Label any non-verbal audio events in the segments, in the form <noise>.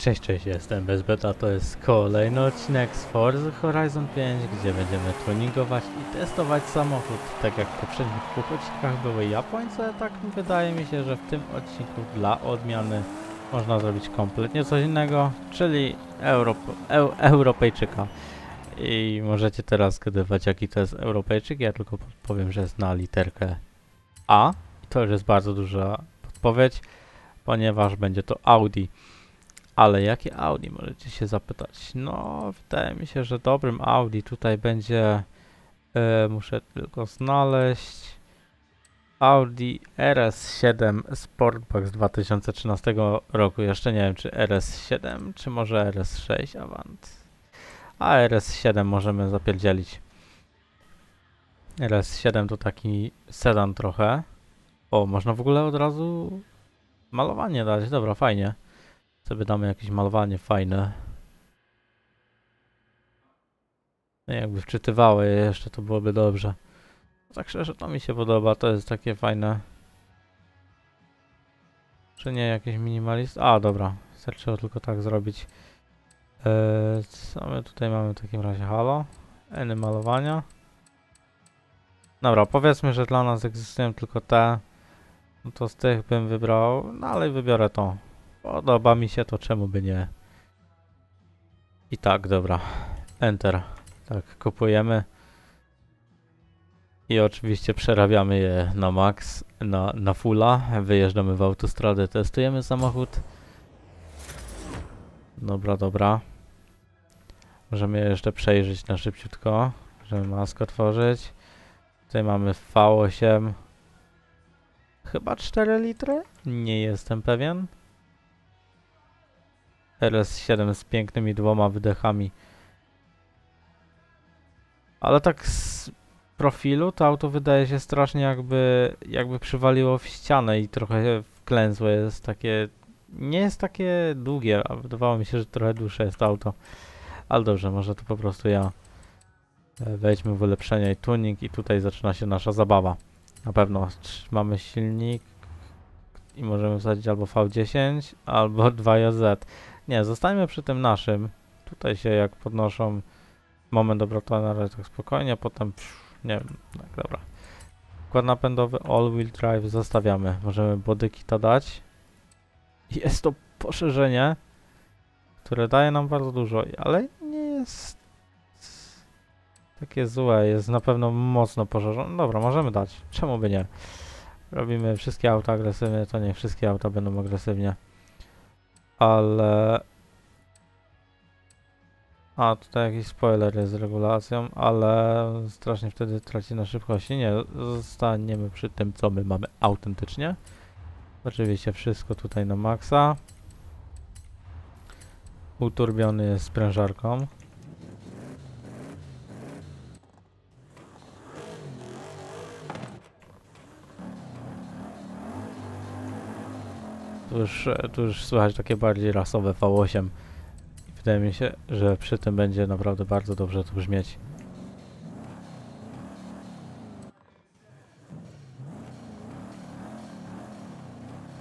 Cześć, cześć, jestem Bezbeta, to jest kolejny odcinek z Forza Horizon 5, gdzie będziemy tuningować i testować samochód. Tak jak w poprzednich dwóch odcinkach były Japońce, tak wydaje mi się, że w tym odcinku dla odmiany można zrobić kompletnie coś innego, czyli Europ Eu Europejczyka. I możecie teraz zgadywać jaki to jest Europejczyk, ja tylko powiem, że jest na literkę A. I to już jest bardzo duża podpowiedź, ponieważ będzie to Audi. Ale jakie Audi możecie się zapytać? No, wydaje mi się, że dobrym Audi tutaj będzie. E, muszę tylko znaleźć. Audi RS7 Sportback z 2013 roku. Jeszcze nie wiem, czy RS7, czy może RS6 Avant. A RS7 możemy zapierdzielić. RS7 to taki sedan trochę. O, można w ogóle od razu malowanie dać. Dobra, fajnie sobie damy jakieś malowanie fajne. No jakby wczytywały je jeszcze, to byłoby dobrze. Tak szczerze, to mi się podoba, to jest takie fajne. Czy nie jakieś minimalist? A, dobra. Trzeba tylko tak zrobić. Eee, co my tutaj mamy w takim razie? Halo? Eny malowania. Dobra, powiedzmy, że dla nas egzystują tylko te. No to z tych bym wybrał, no ale wybiorę to. Podoba mi się to, czemu by nie. I tak, dobra. Enter. Tak, kupujemy. I oczywiście przerabiamy je na max, na, na fulla. Wyjeżdżamy w autostradę, testujemy samochód. Dobra, dobra. Możemy je jeszcze przejrzeć na szybciutko. Możemy maskę otworzyć. Tutaj mamy V8. Chyba 4 litry? Nie jestem pewien. RS7 z pięknymi dwoma wydechami. Ale tak z profilu to auto wydaje się strasznie jakby, jakby przywaliło w ścianę i trochę wklęzłe jest takie... Nie jest takie długie, a wydawało mi się, że trochę dłuższe jest to auto. Ale dobrze, może to po prostu ja. E, wejdźmy w ulepszenia i tuning i tutaj zaczyna się nasza zabawa. Na pewno mamy silnik i możemy wsadzić albo V10, albo 2JZ. Nie, zostańmy przy tym naszym. Tutaj się jak podnoszą moment obrotowy na razie tak spokojnie, potem psz, nie wiem, tak dobra. Układ napędowy all wheel drive zostawiamy. Możemy bodyki to dać. Jest to poszerzenie, które daje nam bardzo dużo, ale nie jest takie złe, jest na pewno mocno poszerzone. Dobra, możemy dać. Czemu by nie? Robimy wszystkie auta agresywnie, to nie wszystkie auta będą agresywnie ale... A, tutaj jakiś spoiler jest z regulacją, ale strasznie wtedy traci na szybkości. Nie, zostaniemy przy tym, co my mamy autentycznie. Oczywiście wszystko tutaj na maksa. Uturbiony jest sprężarką. Tu już, tu już słychać takie bardziej rasowe V8. Wydaje mi się, że przy tym będzie naprawdę bardzo dobrze to brzmieć.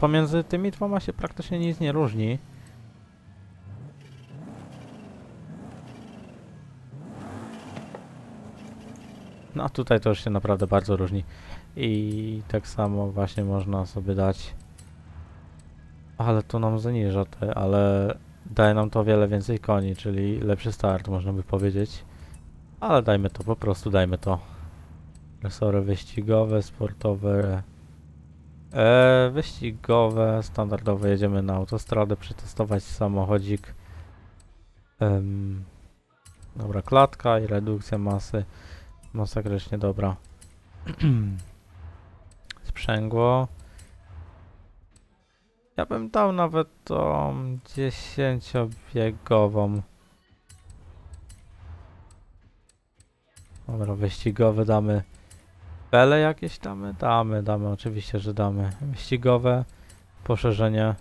Pomiędzy tymi dwoma się praktycznie nic nie różni. No tutaj to już się naprawdę bardzo różni. I tak samo właśnie można sobie dać ale to nam zaniża te, ale daje nam to wiele więcej koni, czyli lepszy start, można by powiedzieć. Ale dajmy to, po prostu dajmy to. Resory wyścigowe, sportowe, e, wyścigowe, standardowe. Jedziemy na autostradę, przetestować samochodzik. Um, dobra, klatka i redukcja masy. Masakrycznie dobra. <clears throat> Sprzęgło. Ja bym dał nawet tą dziesięciobiegową. Dobra, wyścigowe damy. Pele jakieś damy? Damy, damy, oczywiście, że damy. Wyścigowe, poszerzenie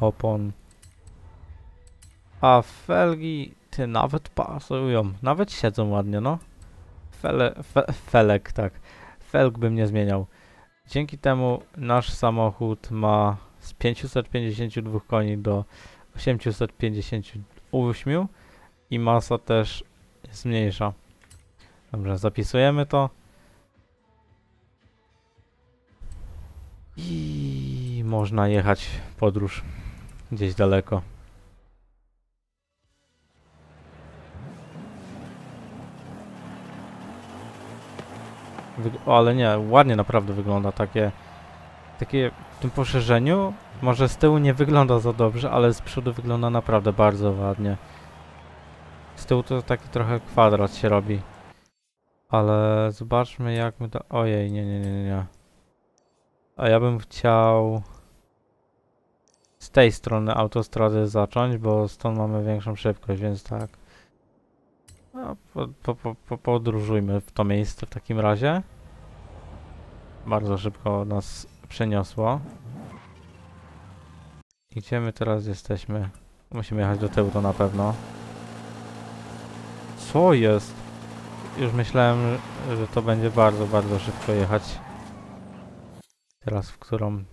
opon. A felgi, ty nawet pasują, nawet siedzą ładnie, no. Fele, fe, felek, tak. Felg bym nie zmieniał. Dzięki temu nasz samochód ma z 552 koni do 858 i masa też jest mniejsza. Dobrze, zapisujemy to. I można jechać podróż gdzieś daleko. O, ale nie, ładnie naprawdę wygląda takie, takie w tym poszerzeniu. Może z tyłu nie wygląda za dobrze, ale z przodu wygląda naprawdę bardzo ładnie. Z tyłu to taki trochę kwadrat się robi. Ale zobaczmy jak my to... Ojej, nie, nie, nie, nie. A ja bym chciał z tej strony autostrady zacząć, bo stąd mamy większą szybkość, więc tak. No, po, po, po, po, podróżujmy w to miejsce w takim razie. Bardzo szybko nas przeniosło. I Gdzie my teraz jesteśmy? Musimy jechać do tyłu to na pewno. Co jest? Już myślałem, że to będzie bardzo, bardzo szybko jechać. Teraz w którą?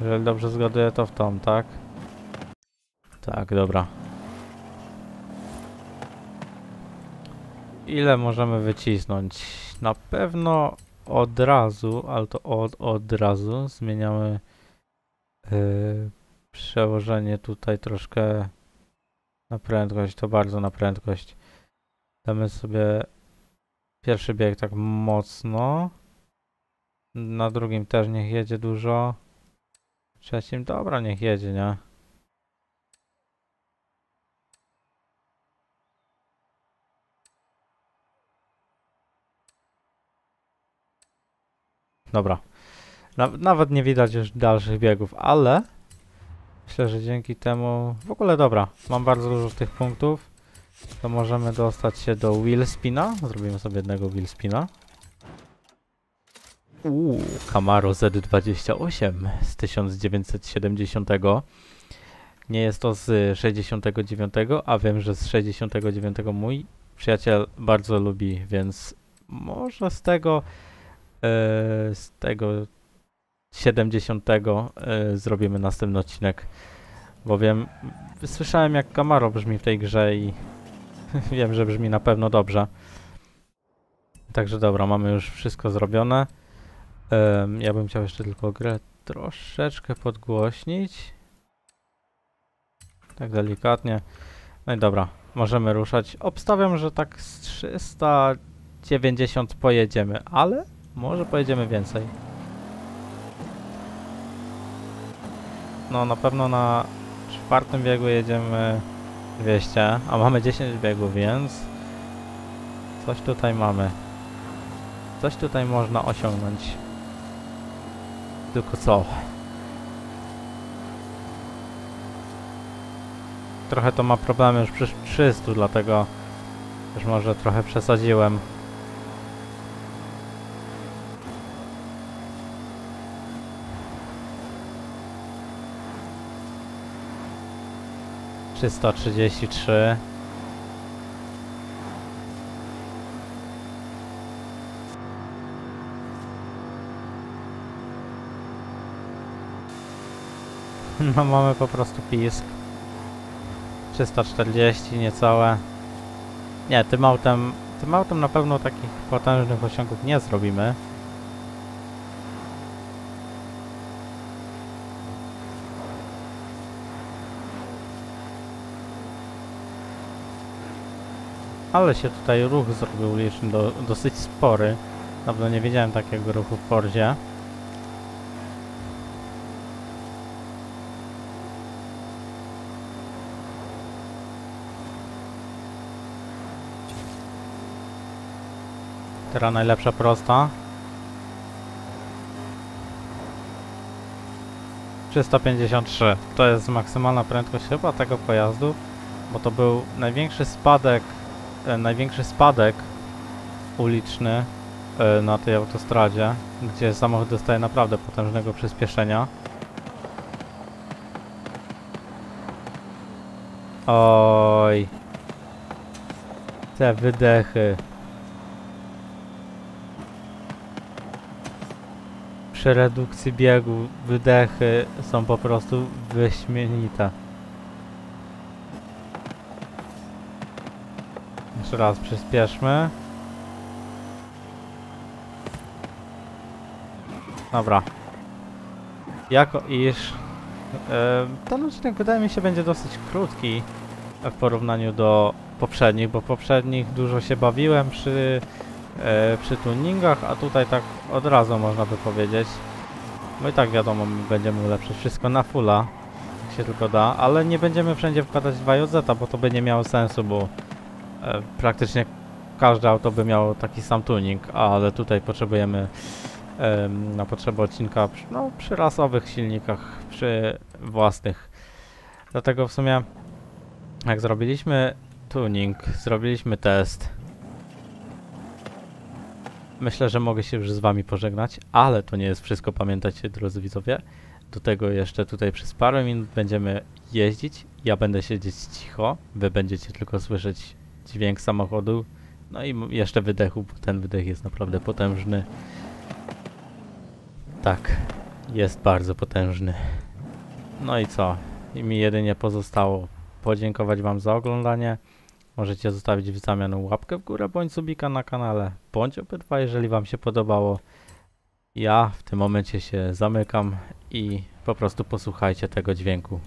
Jeżeli dobrze zgaduję, to w tą, tak? Tak, dobra. Ile możemy wycisnąć? Na pewno od razu, ale to od, od razu zmieniamy yy, przełożenie tutaj troszkę na prędkość, to bardzo na prędkość. Damy sobie pierwszy bieg tak mocno. Na drugim też niech jedzie dużo. Trzecim, dobra, niech jedzie, nie? Dobra. Na, nawet nie widać już dalszych biegów, ale myślę, że dzięki temu... W ogóle dobra, mam bardzo dużo tych punktów. To możemy dostać się do wheel spina. Zrobimy sobie jednego wheel spina. Uuu, Camaro Z28 z 1970. Nie jest to z 69, a wiem, że z 69 mój przyjaciel bardzo lubi, więc może z tego z tego 70 e, zrobimy następny odcinek. Bowiem słyszałem jak Camaro brzmi w tej grze i <laughs> wiem, że brzmi na pewno dobrze. Także dobra, mamy już wszystko zrobione. Em, ja bym chciał jeszcze tylko grę troszeczkę podgłośnić. Tak delikatnie. No i dobra, możemy ruszać. Obstawiam, że tak z 390 pojedziemy, ale może pojedziemy więcej. No na pewno na czwartym biegu jedziemy 200, a mamy 10 biegów, więc coś tutaj mamy. Coś tutaj można osiągnąć. Tylko co? Trochę to ma problemy już przy 300, dlatego już może trochę przesadziłem. Trzysta trzydzieści trzy. <laughs> No mamy po prostu pisk. 340 niecałe. Nie, tym autem, tym autem na pewno takich potężnych osiągów nie zrobimy. Ale się tutaj ruch zrobił liczny, do, dosyć spory. Dawno nie wiedziałem takiego ruchu w Fordzie. Teraz najlepsza prosta. 353. To jest maksymalna prędkość chyba tego pojazdu, bo to był największy spadek, największy spadek uliczny e, na tej autostradzie, gdzie samochód dostaje naprawdę potężnego przyspieszenia. Oj. Te wydechy. przy redukcji biegu wydechy są po prostu wyśmienite. Jeszcze raz przyspieszmy. Dobra. Jako iż ten odcinek wydaje mi się będzie dosyć krótki w porównaniu do poprzednich, bo poprzednich dużo się bawiłem przy, e, przy tuningach, a tutaj tak od razu można by powiedzieć. No i tak wiadomo, my będziemy ulepszyć wszystko na fulla, jak się tylko da, ale nie będziemy wszędzie wkładać 2JZ, bo to by nie miało sensu, bo praktycznie każde auto by miało taki sam tuning, ale tutaj potrzebujemy em, na potrzeby odcinka no, przy rasowych silnikach, przy własnych. Dlatego w sumie jak zrobiliśmy tuning, zrobiliśmy test, myślę, że mogę się już z wami pożegnać, ale to nie jest wszystko, pamiętajcie drodzy widzowie. Do tego jeszcze tutaj przez parę minut będziemy jeździć, ja będę siedzieć cicho, wy będziecie tylko słyszeć dźwięk samochodu, no i jeszcze wydechu, bo ten wydech jest naprawdę potężny. Tak, jest bardzo potężny. No i co? I mi jedynie pozostało podziękować Wam za oglądanie. Możecie zostawić w zamian łapkę w górę bądź subika na kanale, bądź obydwa, jeżeli Wam się podobało. Ja w tym momencie się zamykam i po prostu posłuchajcie tego dźwięku.